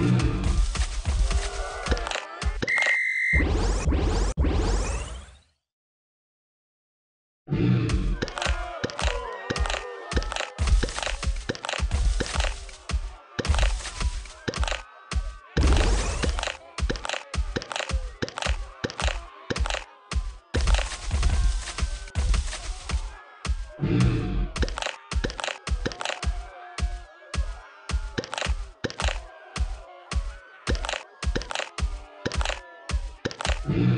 Yeah. mm you.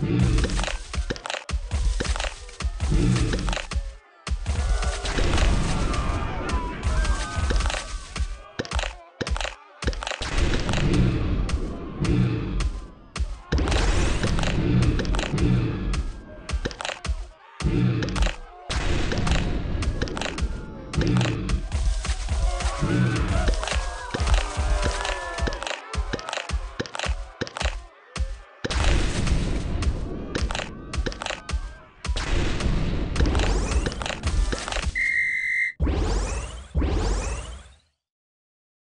Thank mm -hmm. you.